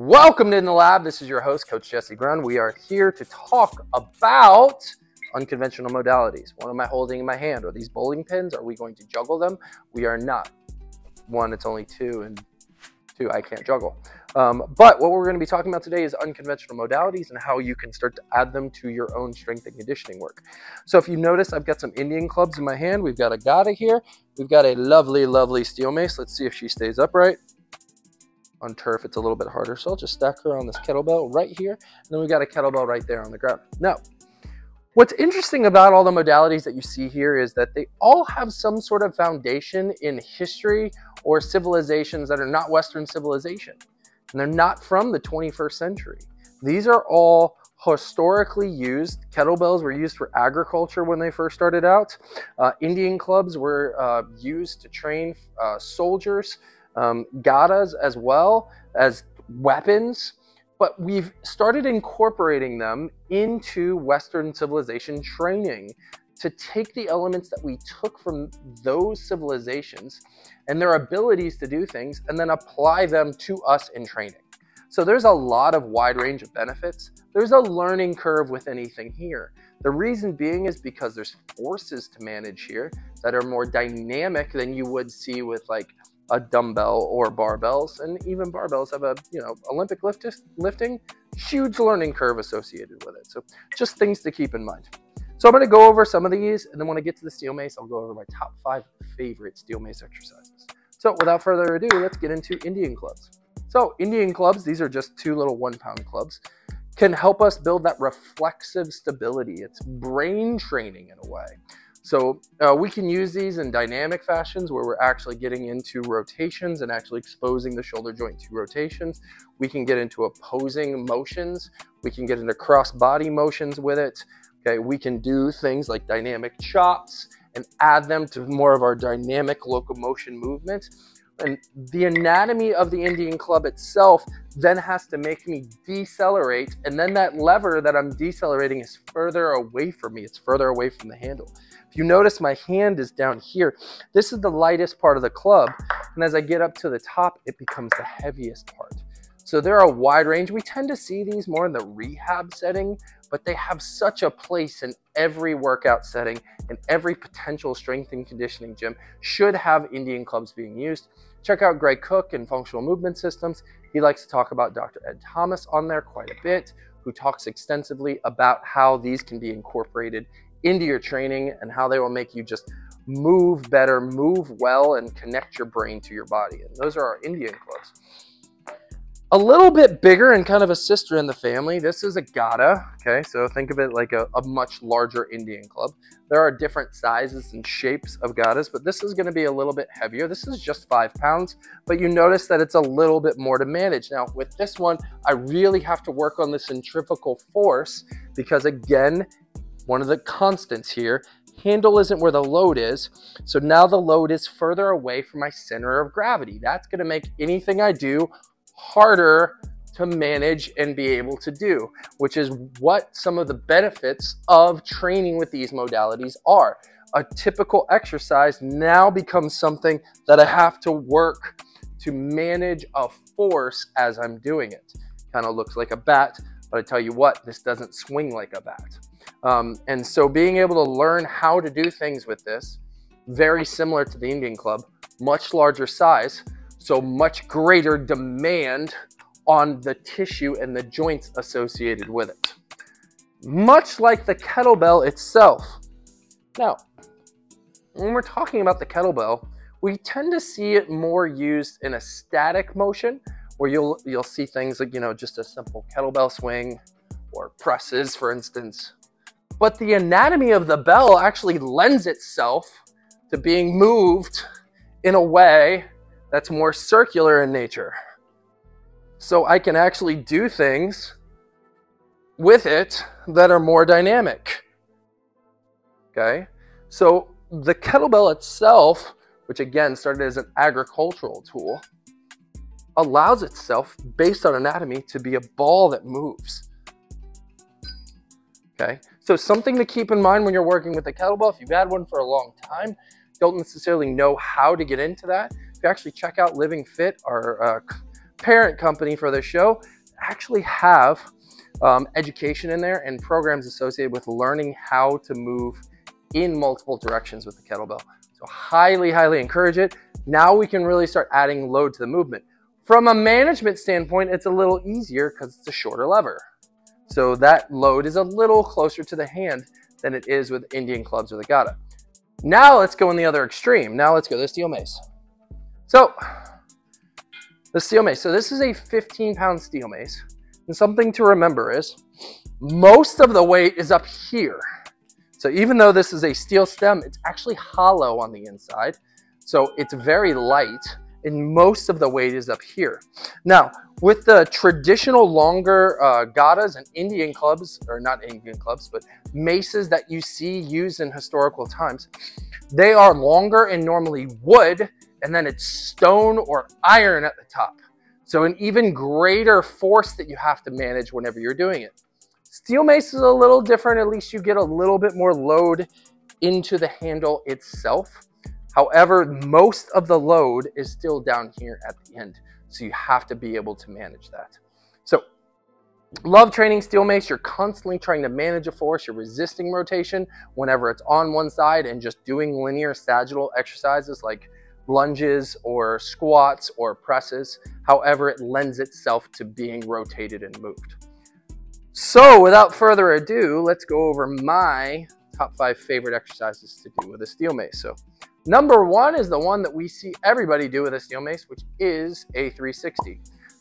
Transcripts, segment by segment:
Welcome to In the Lab. This is your host, Coach Jesse Grund. We are here to talk about unconventional modalities. What am I holding in my hand? Are these bowling pins? Are we going to juggle them? We are not. One, it's only two, and two, I can't juggle. Um, but what we're going to be talking about today is unconventional modalities and how you can start to add them to your own strength and conditioning work. So if you notice, I've got some Indian clubs in my hand. We've got a Gada here. We've got a lovely, lovely steel mace. Let's see if she stays upright. On turf, it's a little bit harder, so I'll just stack her on this kettlebell right here. And then we've got a kettlebell right there on the ground. Now, What's interesting about all the modalities that you see here is that they all have some sort of foundation in history or civilizations that are not Western civilization. And they're not from the 21st century. These are all historically used. Kettlebells were used for agriculture when they first started out. Uh, Indian clubs were uh, used to train uh, soldiers, um, as well as weapons but we've started incorporating them into Western civilization training to take the elements that we took from those civilizations and their abilities to do things and then apply them to us in training. So there's a lot of wide range of benefits. There's a learning curve with anything here. The reason being is because there's forces to manage here that are more dynamic than you would see with like a dumbbell or barbells, and even barbells have a you know Olympic lift lifting, huge learning curve associated with it. So just things to keep in mind. So I'm going to go over some of these, and then when I get to the steel mace, I'll go over my top five favorite steel mace exercises. So without further ado, let's get into Indian clubs. So Indian clubs, these are just two little one pound clubs, can help us build that reflexive stability. It's brain training in a way. So uh, we can use these in dynamic fashions where we're actually getting into rotations and actually exposing the shoulder joint to rotations. We can get into opposing motions. We can get into cross body motions with it. Okay, we can do things like dynamic chops and add them to more of our dynamic locomotion movement. And the anatomy of the Indian club itself then has to make me decelerate. And then that lever that I'm decelerating is further away from me. It's further away from the handle. If you notice my hand is down here, this is the lightest part of the club. And as I get up to the top, it becomes the heaviest part. So there are a wide range. We tend to see these more in the rehab setting, but they have such a place in every workout setting and every potential strength and conditioning gym should have Indian clubs being used. Check out Gray Cook and Functional Movement Systems. He likes to talk about Dr. Ed Thomas on there quite a bit, who talks extensively about how these can be incorporated into your training and how they will make you just move better, move well, and connect your brain to your body. And those are our Indian clubs. A little bit bigger and kind of a sister in the family. This is a Gada. Okay, so think of it like a, a much larger Indian club. There are different sizes and shapes of Gadas, but this is going to be a little bit heavier. This is just five pounds, but you notice that it's a little bit more to manage. Now, with this one, I really have to work on the centrifugal force because, again, one of the constants here. Handle isn't where the load is, so now the load is further away from my center of gravity. That's going to make anything I do harder to manage and be able to do, which is what some of the benefits of training with these modalities are. A typical exercise now becomes something that I have to work to manage a force as I'm doing it. Kind of looks like a bat, but I tell you what, this doesn't swing like a bat. Um, and so being able to learn how to do things with this, very similar to the Indian club, much larger size, so much greater demand on the tissue and the joints associated with it. Much like the kettlebell itself. Now, when we're talking about the kettlebell, we tend to see it more used in a static motion where you'll you'll see things like, you know, just a simple kettlebell swing or presses, for instance, but the anatomy of the bell actually lends itself to being moved in a way that's more circular in nature. So I can actually do things with it that are more dynamic. Okay? So the kettlebell itself, which again started as an agricultural tool, allows itself, based on anatomy, to be a ball that moves. Okay? So something to keep in mind when you're working with a kettlebell, if you've had one for a long time, don't necessarily know how to get into that. If you actually check out Living Fit, our uh, parent company for this show, actually have um, education in there and programs associated with learning how to move in multiple directions with the kettlebell. So highly, highly encourage it. Now we can really start adding load to the movement. From a management standpoint, it's a little easier because it's a shorter lever. So that load is a little closer to the hand than it is with Indian clubs or the Gada. Now let's go in the other extreme. Now let's go to the steel mace. So the steel mace. So this is a 15 pound steel mace. And something to remember is most of the weight is up here. So even though this is a steel stem, it's actually hollow on the inside. So it's very light and most of the weight is up here. Now, with the traditional longer uh, gadas and Indian clubs, or not Indian clubs, but maces that you see used in historical times, they are longer and normally wood, and then it's stone or iron at the top. So an even greater force that you have to manage whenever you're doing it. Steel mace is a little different. At least you get a little bit more load into the handle itself. However, most of the load is still down here at the end. So you have to be able to manage that. So love training steel mace. You're constantly trying to manage a force. You're resisting rotation whenever it's on one side and just doing linear sagittal exercises like lunges or squats or presses. However, it lends itself to being rotated and moved. So without further ado, let's go over my top five favorite exercises to do with a steel mace. So number one is the one that we see everybody do with a steel mace, which is a 360.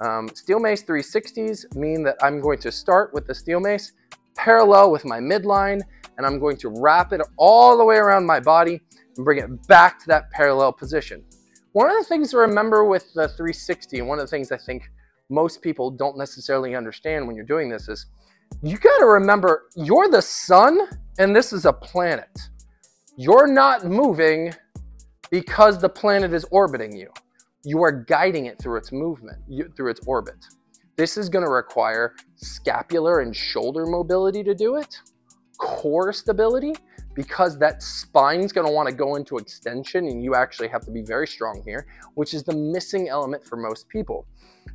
Um, steel mace 360s mean that I'm going to start with the steel mace parallel with my midline, and I'm going to wrap it all the way around my body and bring it back to that parallel position. One of the things to remember with the 360, and one of the things I think most people don't necessarily understand when you're doing this is you got to remember you're the sun and this is a planet. You're not moving because the planet is orbiting you. You are guiding it through its movement, through its orbit. This is going to require scapular and shoulder mobility to do it, core stability, because that spine's going to want to go into extension and you actually have to be very strong here, which is the missing element for most people.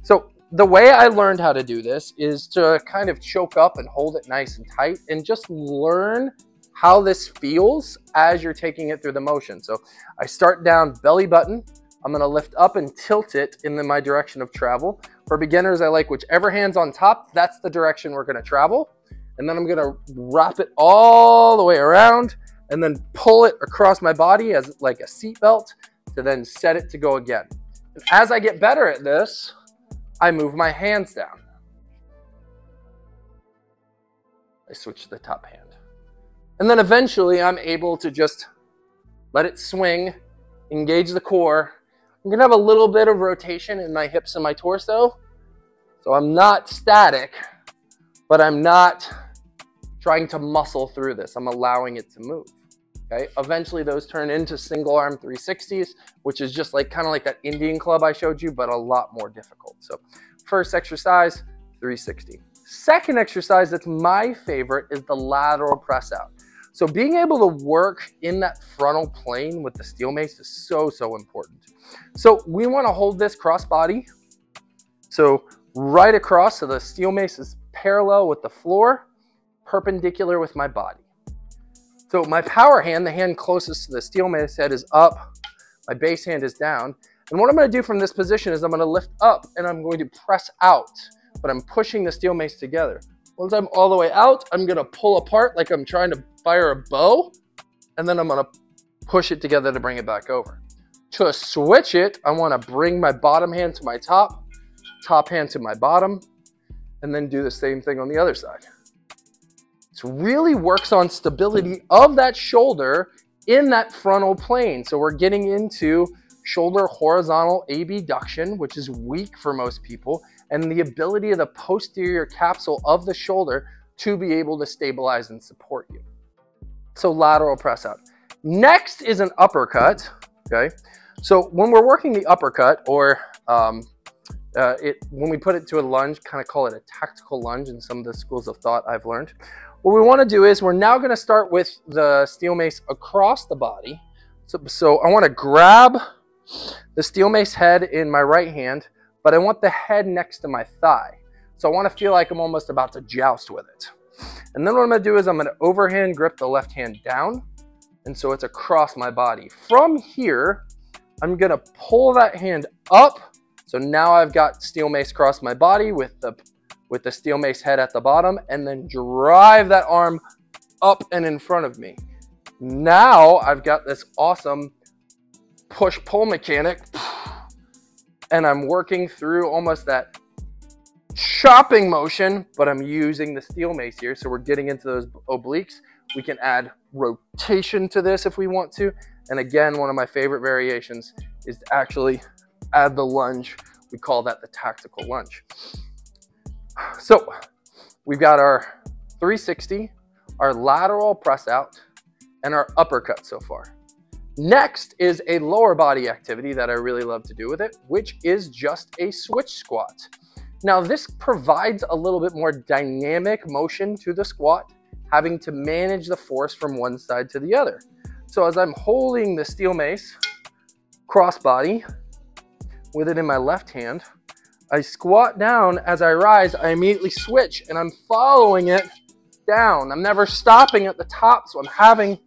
So the way I learned how to do this is to kind of choke up and hold it nice and tight and just learn how this feels as you're taking it through the motion. So I start down belly button. I'm gonna lift up and tilt it in my direction of travel. For beginners, I like whichever hand's on top, that's the direction we're gonna travel. And then I'm gonna wrap it all the way around and then pull it across my body as like a seat belt to then set it to go again. And as I get better at this, I move my hands down. I switch to the top hand. And then eventually I'm able to just let it swing, engage the core. I'm gonna have a little bit of rotation in my hips and my torso. So I'm not static, but I'm not trying to muscle through this. I'm allowing it to move. Okay. Eventually those turn into single arm 360s, which is just like kind of like that Indian club I showed you, but a lot more difficult. So first exercise, 360. Second exercise that's my favorite is the lateral press out. So being able to work in that frontal plane with the steel mace is so, so important. So we want to hold this cross body. So right across, so the steel mace is parallel with the floor, perpendicular with my body. So my power hand, the hand closest to the steel mace head is up, my base hand is down. And what I'm gonna do from this position is I'm gonna lift up and I'm going to press out, but I'm pushing the steel mace together. Once I'm all the way out, I'm gonna pull apart like I'm trying to fire a bow, and then I'm gonna push it together to bring it back over. To switch it, I wanna bring my bottom hand to my top, top hand to my bottom, and then do the same thing on the other side. This really works on stability of that shoulder in that frontal plane. So we're getting into shoulder horizontal abduction, which is weak for most people, and the ability of the posterior capsule of the shoulder to be able to stabilize and support you. So lateral press out. Next is an uppercut, okay? So when we're working the uppercut, or um, uh, it, when we put it to a lunge, kind of call it a tactical lunge in some of the schools of thought I've learned, what we want to do is we're now going to start with the steel mace across the body. So, so I want to grab the steel mace head in my right hand, but I want the head next to my thigh. So I want to feel like I'm almost about to joust with it. And then what I'm gonna do is I'm gonna overhand grip the left hand down. And so it's across my body. From here, I'm gonna pull that hand up. So now I've got steel mace across my body with the, with the steel mace head at the bottom and then drive that arm up and in front of me. Now I've got this awesome push-pull mechanic and I'm working through almost that chopping motion, but I'm using the steel mace here. So we're getting into those obliques. We can add rotation to this if we want to. And again, one of my favorite variations is to actually add the lunge. We call that the tactical lunge. So we've got our 360, our lateral press out, and our uppercut so far. Next is a lower body activity that I really love to do with it, which is just a switch squat. Now this provides a little bit more dynamic motion to the squat, having to manage the force from one side to the other. So as I'm holding the steel mace crossbody with it in my left hand, I squat down. As I rise, I immediately switch and I'm following it down. I'm never stopping at the top, so I'm having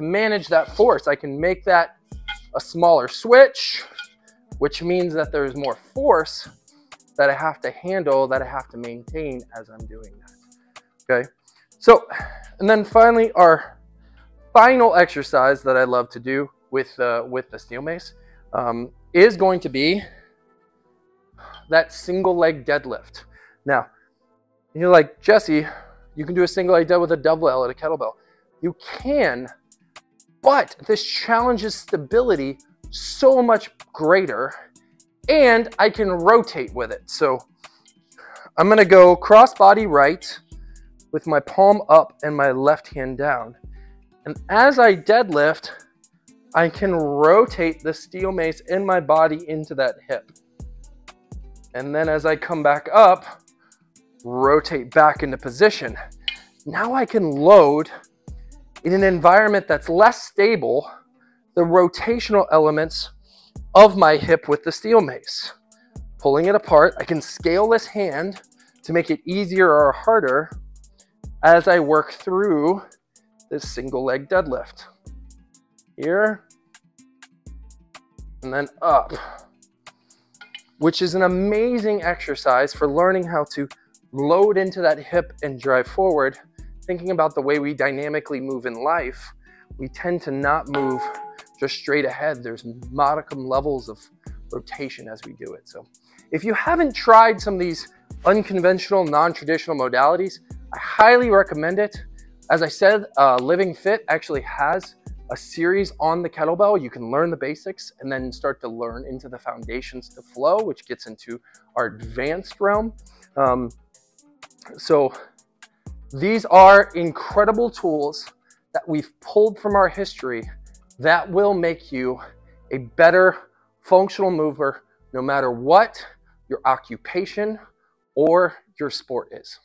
manage that force. I can make that a smaller switch, which means that there's more force that I have to handle, that I have to maintain as I'm doing that. Okay, so, and then finally, our final exercise that I love to do with, uh, with the steel mace um, is going to be that single leg deadlift. Now, you're like, Jesse, you can do a single leg deadlift with a double L at a kettlebell. You can, but this challenges stability so much greater and I can rotate with it. So I'm gonna go cross body right with my palm up and my left hand down. And as I deadlift, I can rotate the steel mace in my body into that hip. And then as I come back up, rotate back into position. Now I can load in an environment that's less stable, the rotational elements of my hip with the steel mace. Pulling it apart, I can scale this hand to make it easier or harder as I work through this single leg deadlift. Here, and then up, which is an amazing exercise for learning how to load into that hip and drive forward. Thinking about the way we dynamically move in life, we tend to not move just straight ahead. There's modicum levels of rotation as we do it. So if you haven't tried some of these unconventional, non-traditional modalities, I highly recommend it. As I said, uh, Living Fit actually has a series on the kettlebell. You can learn the basics and then start to learn into the foundations to flow, which gets into our advanced realm. Um, so these are incredible tools that we've pulled from our history that will make you a better functional mover no matter what your occupation or your sport is.